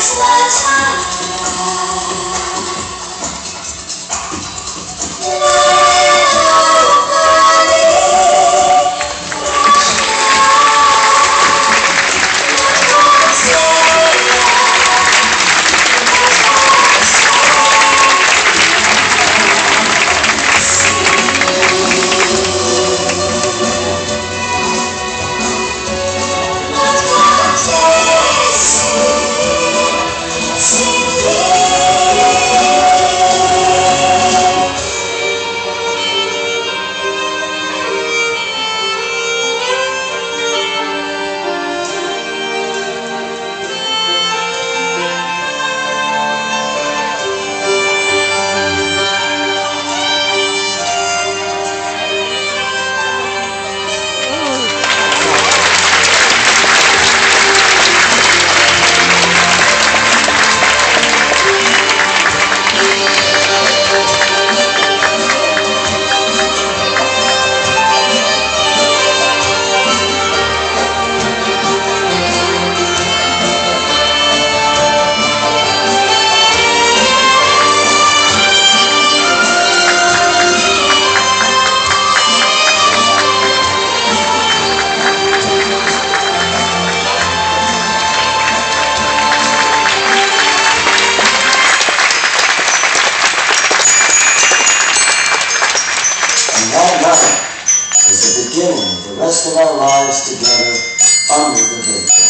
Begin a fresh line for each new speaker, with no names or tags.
And the rest of our lives together under the bridge.